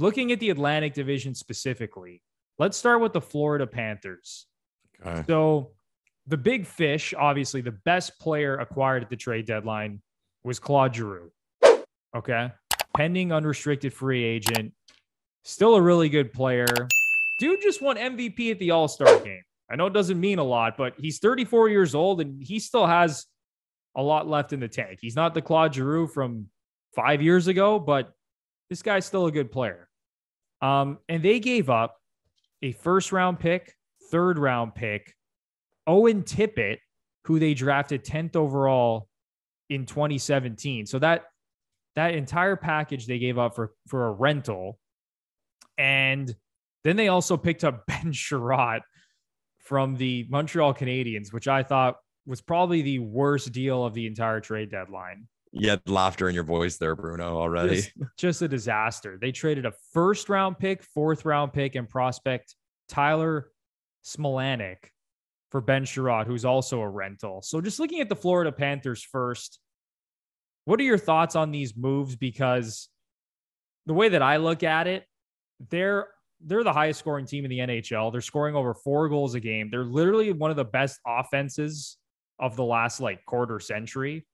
looking at the Atlantic Division specifically, let's start with the Florida Panthers. Okay. So, the big fish, obviously, the best player acquired at the trade deadline was Claude Giroux. Okay. Pending unrestricted free agent. Still a really good player. Dude just won MVP at the All Star game. I know it doesn't mean a lot, but he's 34 years old and he still has a lot left in the tank. He's not the Claude Giroux from five years ago, but this guy's still a good player. Um, and they gave up a first round pick, third round pick, Owen Tippett, who they drafted 10th overall in 2017. So that that entire package they gave up for for a rental. And then they also picked up Ben Chiarot from the Montreal Canadiens, which I thought was probably the worst deal of the entire trade deadline. You had laughter in your voice there, Bruno, already. Just, just a disaster. They traded a first round pick, fourth round pick, and prospect Tyler Smilanic for Ben Chiarot, who's also a rental. So just looking at the Florida Panthers first, what are your thoughts on these moves? Because the way that I look at it, they're they're the highest scoring team in the NHL. They're scoring over four goals a game. They're literally one of the best offenses of the last like quarter century.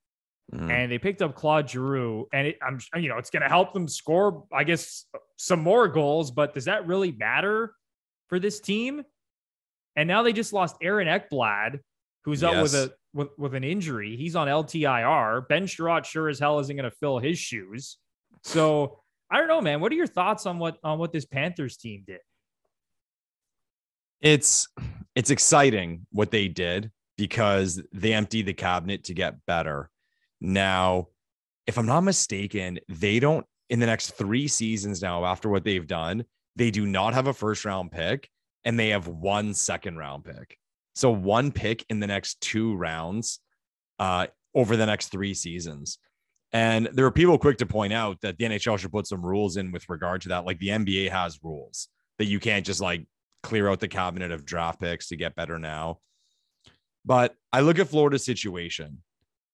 Mm. And they picked up Claude Giroux, and it, I'm you know it's going to help them score, I guess, some more goals. But does that really matter for this team? And now they just lost Aaron Ekblad, who's yes. up with a with, with an injury. He's on LTIR. Ben Chiarot sure as hell isn't going to fill his shoes. So I don't know, man. What are your thoughts on what on what this Panthers team did? It's it's exciting what they did because they emptied the cabinet to get better. Now, if I'm not mistaken, they don't in the next 3 seasons now after what they've done, they do not have a first round pick and they have one second round pick. So one pick in the next two rounds uh, over the next 3 seasons. And there are people quick to point out that the NHL should put some rules in with regard to that. Like the NBA has rules that you can't just like clear out the cabinet of draft picks to get better now. But I look at Florida's situation,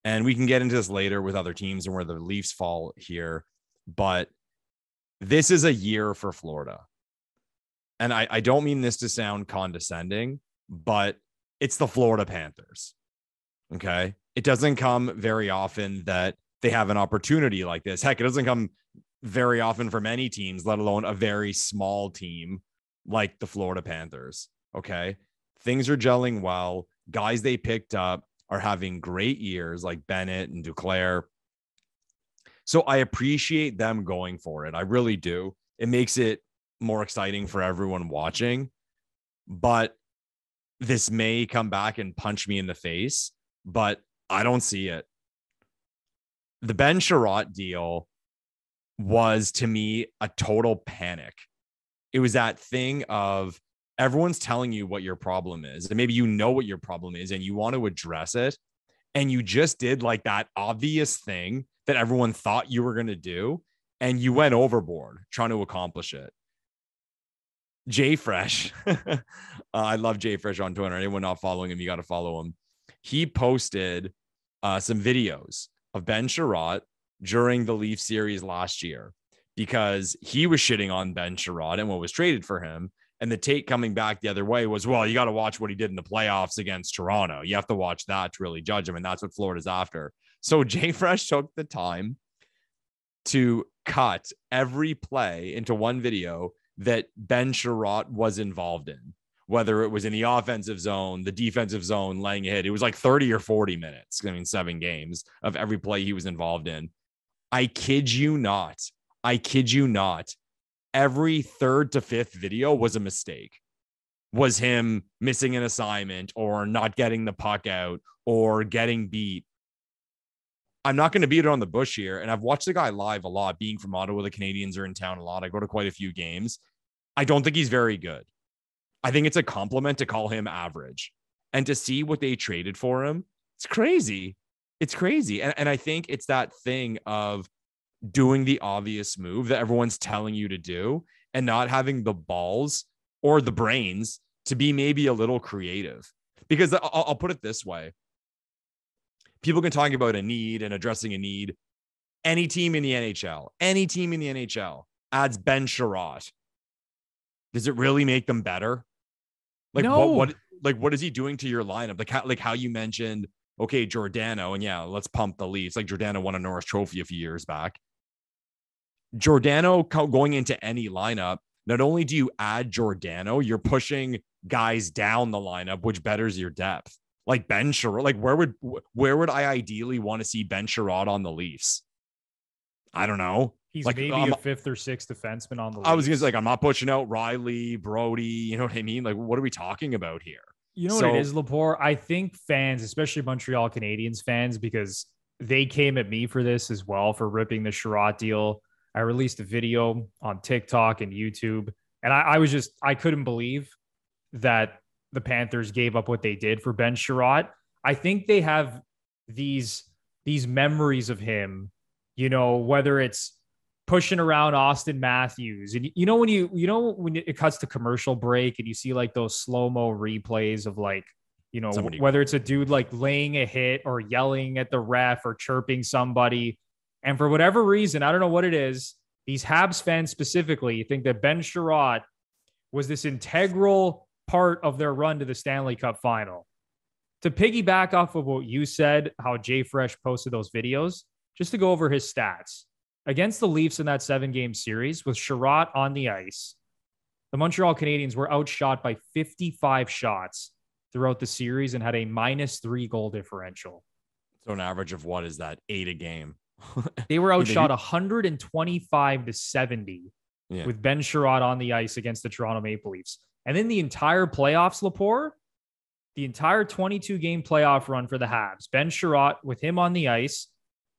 and we can get into this later with other teams and where the Leafs fall here. But this is a year for Florida. And I, I don't mean this to sound condescending, but it's the Florida Panthers. Okay. It doesn't come very often that they have an opportunity like this. Heck, it doesn't come very often for many teams, let alone a very small team like the Florida Panthers. Okay. Things are gelling well. Guys they picked up are having great years like Bennett and Duclair. So I appreciate them going for it. I really do. It makes it more exciting for everyone watching. But this may come back and punch me in the face, but I don't see it the Ben Chiarot deal was to me a total panic. It was that thing of everyone's telling you what your problem is, and maybe you know what your problem is and you want to address it. And you just did like that obvious thing that everyone thought you were going to do, and you went overboard trying to accomplish it. Jay Fresh, uh, I love Jay Fresh on Twitter. Anyone not following him, you got to follow him. He posted uh, some videos of Ben Chiarot during the Leaf series last year because he was shitting on Ben Chiarot and what was traded for him. And the take coming back the other way was, well, you got to watch what he did in the playoffs against Toronto. You have to watch that to really judge him. And that's what Florida's after. So Jay Fresh took the time to cut every play into one video that Ben Chiarot was involved in whether it was in the offensive zone, the defensive zone, laying a hit. It was like 30 or 40 minutes, I mean, seven games of every play he was involved in. I kid you not. I kid you not. Every third to fifth video was a mistake. Was him missing an assignment or not getting the puck out or getting beat. I'm not going to beat it on the bush here. And I've watched the guy live a lot, being from Ottawa. The canadians are in town a lot. I go to quite a few games. I don't think he's very good. I think it's a compliment to call him average and to see what they traded for him. It's crazy. It's crazy. And, and I think it's that thing of doing the obvious move that everyone's telling you to do and not having the balls or the brains to be maybe a little creative. Because I'll, I'll put it this way people can talk about a need and addressing a need. Any team in the NHL, any team in the NHL, adds Ben Chiarot, does it really make them better? Like No. what what like what is he doing to your lineup? Like how like how you mentioned, okay, Giordano, and yeah, let's pump the Leafs. Like Giordano won a Norris Trophy a few years back. Giordano going into any lineup, not only do you add Giordano, you're pushing guys down the lineup, which betters your depth. Like Ben Chiarot, like where would where would I ideally want to see Ben Chiarot on the Leafs? I don't know. He's Like, maybe um, a fifth or sixth defenseman on the. I was gonna say like I'm not pushing out Rielly, Brodie. You know what I mean? Like what are we talking about here? You know what it is, Lepore? I think fans, especially Montreal Canadiens fans, because they came at me for this as well for ripping the Chiarot deal. I released a video on TikTok and YouTube, and I, I was just I couldn't believe that the Panthers gave up what they did for Ben Chiarot. I think they have these these memories of him, you know, whether it's pushing around Auston Matthews. And you know when you you know when it cuts to commercial break and you see like those slow-mo replays of like you know Somebody- whether it's a dude like laying a hit or yelling at the ref or chirping somebody and for whatever reason I don't know what it is these Habs fans specifically think that Ben Chiarot was this integral part of their run to the Stanley Cup final. To piggyback off of what you said, how Jay Fresh posted those videos, just to go over his stats against the Leafs in that seven game series with Chiarot on the ice, the Montreal Canadiens were outshot by 55 shots throughout the series and had a minus three goal differential. So an average of what is that? Eight a game. They were outshot 125 to 70 Yeah. with Ben Chiarot on the ice against the Toronto Maple Leafs. And then the entire playoffs, Lepore, the entire 22 game playoff run for the Habs, Ben Chiarot with him on the ice,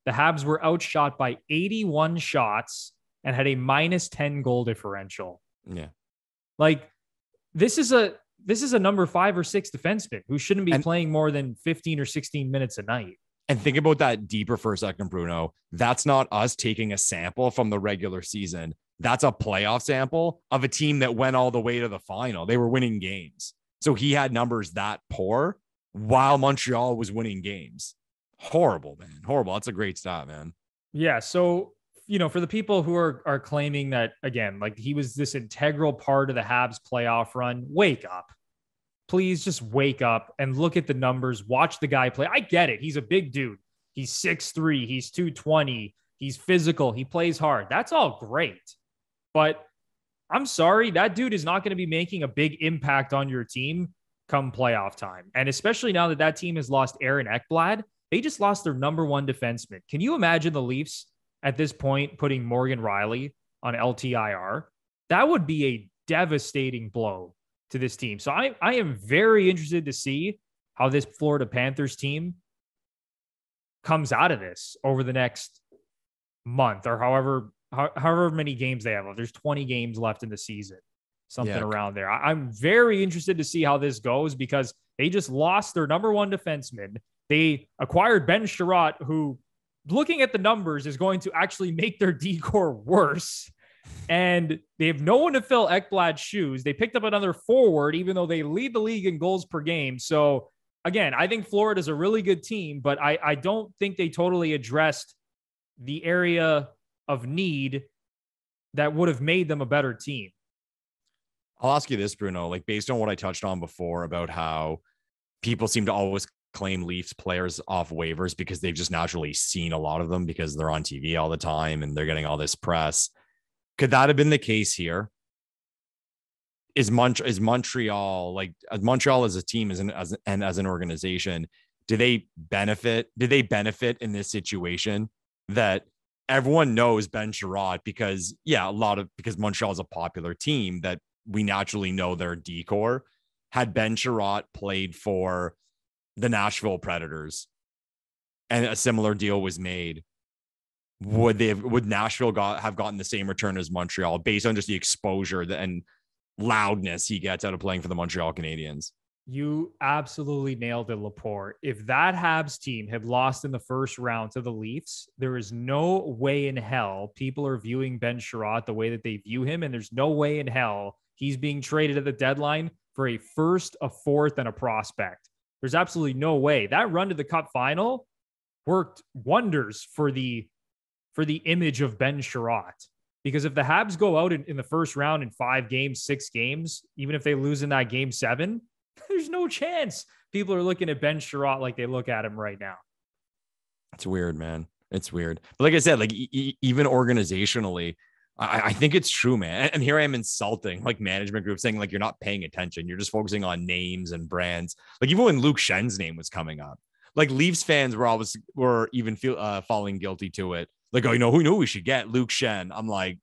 the Habs were outshot by 81 shots and had a minus 10 goal differential. yeah. Like this is a this is a number five or six defenseman who shouldn't be And- playing more than 15 or 16 minutes a night. And think about that deeper for a second, Bruno. That's not us taking a sample from the regular season. That's a playoff sample of a team that went all the way to the final. They were winning games. So he had numbers that poor while Montreal was winning games. Horrible, man. Horrible. That's a great stat, man. Yeah. So, you know, for the people who are are claiming that again, like he was this integral part of the Habs playoff run, wake up. Please just wake up and look at the numbers. Watch the guy play. I get it. He's a big dude. He's 6'3, he's 220, he's physical, he plays hard. That's all great. But I'm sorry, that dude is not going to be making a big impact on your team come playoff time. And especially now that that team has lost Aaron Ekblad, they just lost their number one defenseman. Can you imagine the Leafs at this point putting Morgan Rielly on LTIR? That would be a devastating blow to this team. So I, I am very interested to see how this Florida Panthers team comes out of this over the next month or however how- however many games they have left. There's 20 games left in the season, something Yeah. around there. I, I'm very interested to see how this goes because they just lost their number one defenseman. They acquired Ben Chiarot, who, looking at the numbers, is going to actually make their D-core worse. And they have no one to fill Ekblad's shoes. They picked up another forward, even though they lead the league in goals per game. So again, I think Florida's a really good team, but I, I don't think they totally addressed the area of need that would have made them a better team. I'll ask you this, Bruno, like based on what I touched on before about how people seem to always claim Leafs players off waivers because they've just naturally seen a lot of them because they're on TV all the time and they're getting all this press. Could that have been the case here? Is Mont- is Montreal like Montreal as a team as an as and as an organization, do they benefit? Did they benefit in this situation that everyone knows Ben Chiarot because yeah, a lot of because Montreal is a popular team that we naturally know their D-core. Had Ben Chiarot played for the Nashville Predators and a similar deal was made, would they have, would Nashville got have gotten the same return as Montreal based on just the exposure and loudness he gets out of playing for the Montreal Canadiens? You absolutely nailed it, Lepore. If that Habs team had lost in the first round to the Leafs, there is no way in hell people are viewing Ben Chiarot the way that they view him. And there's no way in hell he's being traded at the deadline for a first, a fourth, and a prospect. There's absolutely no way. That run to the cup final worked wonders for the for the image of Ben Chiarot. Because if the Habs go out in, in the first round in five games, six games, even if they lose in that game seven, there's no chance people are looking at Ben Chiarot like they look at him right now. It's weird, man. It's weird. But like I said, like e- even organizationally, I, I, think it's true, man. And here I am insulting like management group saying like you're not paying attention. You're just focusing on names and brands. Like even when Luke Schenn's name was coming up, like Leafs fans were always were even feel uh, falling guilty to it. Like, oh, you know, who knew we should get Luke Schenn? I'm like,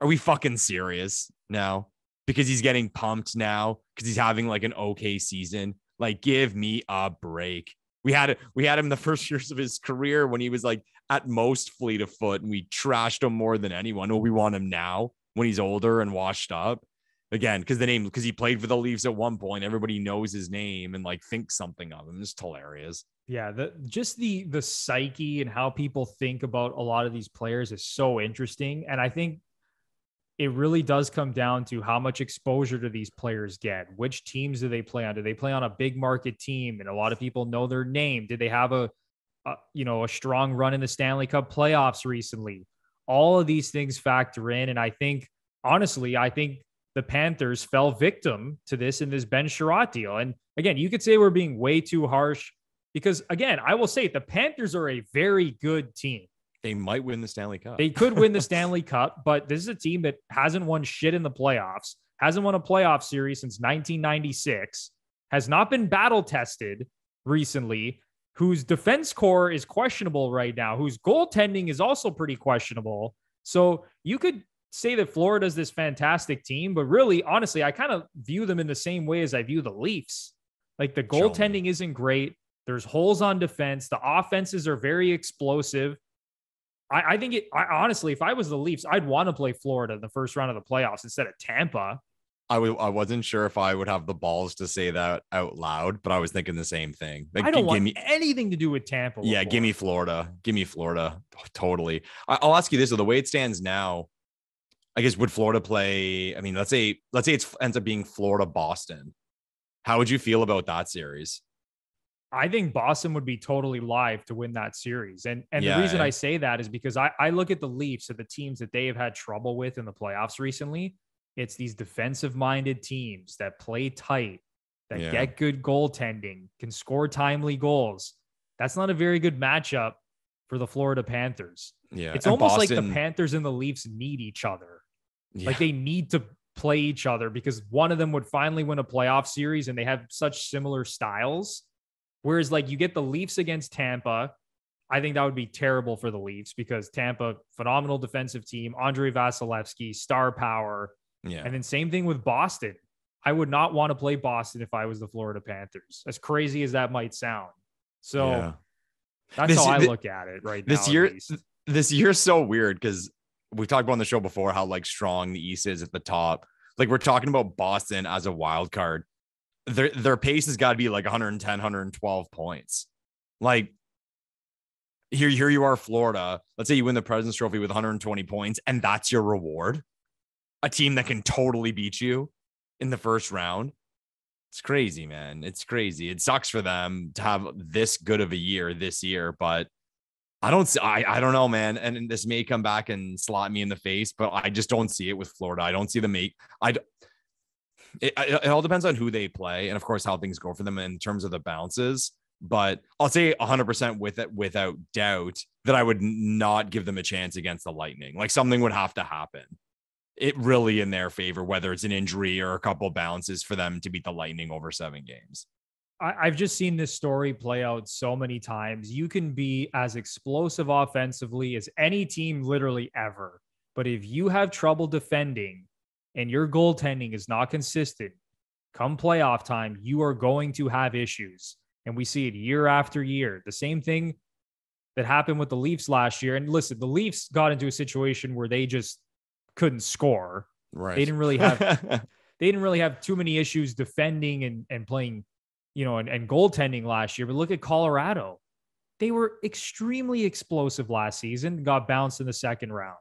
are we fucking serious now? Because he's getting pumped now because he's having like an okay season. Like, give me a break. We had we had him the first years of his career when he was like at most fleet of foot, and we trashed him more than anyone. Oh, we want him now when he's older and washed up again because the name because he played for the Leafs at one point. Everybody knows his name and like thinks something of him. It's hilarious. Yeah, the just the the psyche and how people think about a lot of these players is so interesting, and I think it really does come down to how much exposure do these players get? Which teams do they play on? Do they play on a big market team and a lot of people know their name? Did they have a, a you know a strong run in the Stanley Cup playoffs recently? All of these things factor in, and I think honestly, I think the Panthers fell victim to this in this Ben Chiarot deal. And again, you could say we're being way too harsh because, again, I will say the Panthers are a very good team. They might win the Stanley Cup. They could win the Stanley Cup, but this is a team that hasn't won shit in the playoffs, hasn't won a playoff series since 1996, has not been battle tested recently, whose defense core is questionable right now, whose goaltending is also pretty questionable. So you could say that Florida's this fantastic team, but really, honestly, I kind of view them in the same way as I view the Leafs. Like the goaltending isn't great. There's holes on defense. The offenses are very explosive. I, I think it. I, honestly, if I was the Leafs, I'd want to play Florida in the first round of the playoffs instead of Tampa. I w- I wasn't sure if I would have the balls to say that out loud, but I was thinking the same thing. Like, I don't want me, anything to do with Tampa. Yeah, give me Florida. Give me Florida. Totally. I, will ask you this: so the way it stands now, I guess would Florida play? I mean, let's say let's say it ends up being Florida Boston. How would you feel about that series? I think Boston would be totally live to win that series. And and yeah, the reason yeah. I say that is because I, I look at the Leafs and the teams that they have had trouble with in the playoffs recently. It's these defensive minded teams that play tight, that yeah. get good goaltending, can score timely goals. That's not a very good matchup for the Florida Panthers. Yeah. It's and almost Boston, like the Panthers and the Leafs need each other. Like they need to play each other because one of them would finally win a playoff series and they have such similar styles Whereas, like, you get the Leafs against Tampa. I think that would be terrible for the Leafs because Tampa, phenomenal defensive team, Andrei Vasilevskiy, star power. Yeah. And then same thing with Boston. I would not want to play Boston if I was the Florida Panthers, as crazy as that might sound. So yeah. that's this, how I look at it right this now. This year, this year's so weird because we talked about on the show before how like strong the East is at the top. Like we're talking about Boston as a wild card. Their their pace has got to be like 110 112 points. Like here here you are florida. Let's say you win the president's trophy with 120 points and that's your reward. A team that can totally beat you in the first round. It's crazy man. It's crazy. It sucks for them to have this good of a year this year but I don't see, I, I don't know, man. And this may come back and slap me in the face, but I just don't see it with Florida. I don't see the make. I it, it, all depends on who they play and of course how things go for them in terms of the bounces but I'll say 100% with it without doubt that I would not give them a chance against the Lightning. Like something would have to happen. It really in their favor, whether it's an injury or a couple bounces for them to beat the Lightning over seven games. I've just seen this story play out so many times. You can be as explosive offensively as any team literally ever. But if you have trouble defending, and your goaltending is not consistent, come playoff time, you are going to have issues. And we see it year after year. The same thing that happened with the Leafs last year. And listen, the Leafs got into a situation where they just couldn't score. Right. They didn't really have they didn't really have too many issues defending and, and playing, you know, and, and goaltending last year. But look at Colorado. They were extremely explosive last season, got bounced in the second round.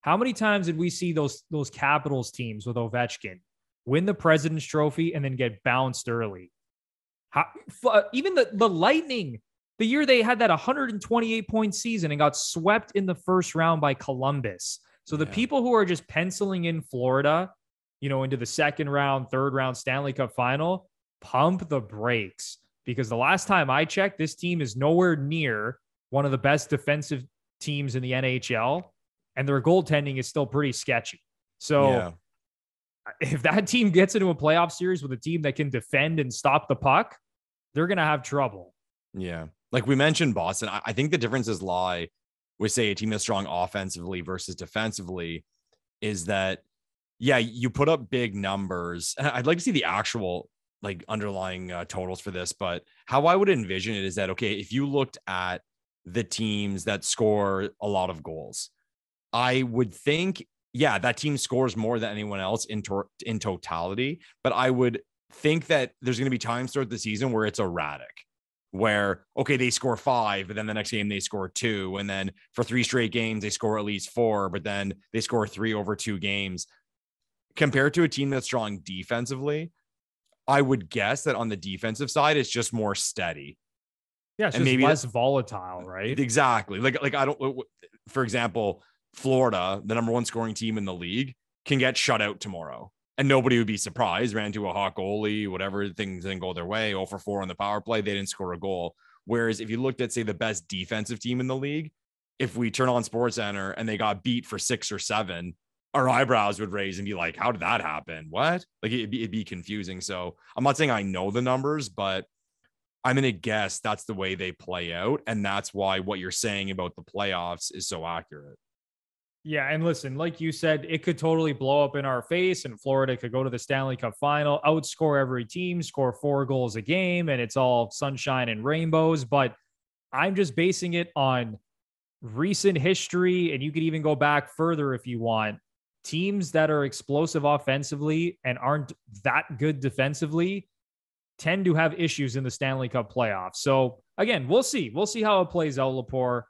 How many times did we see those those Capitals teams with Ovechkin win the President's Trophy and then get bounced early? How, uh, even the the Lightning, the year they had that 128 point season and got swept in the first round by Columbus. So the Yeah. people who are just penciling in Florida, you know, into the second round, third round Stanley Cup final, pump the brakes because the last time I checked, this team is nowhere near one of the best defensive teams in the NHL, and their goaltending is still pretty sketchy. So yeah. if that team gets into a playoff series with a team that can defend and stop the puck, they're going to have trouble. Yeah. Like we mentioned Boston, I, think the differences lie with, say, a team that's strong offensively versus defensively is that, yeah, you put up big numbers. And I'd like to see the actual like underlying uh, totals for this, but how I would envision it is that, okay, if you looked at the teams that score a lot of goals, I would think, yeah, that team scores more than anyone else in, in totality, but I would think that there's going to be times throughout the season where it's erratic where okay they score five but then the next game they score two and then for three straight games they score at least four but then they score three over two games. Compared to a team that's strong defensively i would guess that on the defensive side it's just more steady Yeah, And just maybe less volatile, right? exactly like like i don't for example florida the number one scoring team in the league can get shut out tomorrow and nobody would be surprised. Ran to a hot goalie, whatever things didn't go their way. 0 for 4 on the power play, they didn't score a goal. Whereas if you looked at, say, the best defensive team in the league, if we turn on Sports Center and they got beat for six or seven, our eyebrows would raise and be like, "How did that happen? What?" Like it'd be, it'd be confusing. So I'm not saying I know the numbers, but I'm gonna guess that's the way they play out, and that's why what you're saying about the playoffs is so accurate. Yeah, and listen, like you said, it could totally blow up in our face, and Florida could go to the Stanley Cup final, outscore every team, score four goals a game, and it's all sunshine and rainbows. But I'm just basing it on recent history, and you could even go back further if you want. Teams that are explosive offensively and aren't that good defensively tend to have issues in the Stanley Cup playoffs. So again, we'll see. We'll see how it plays out, Lepore.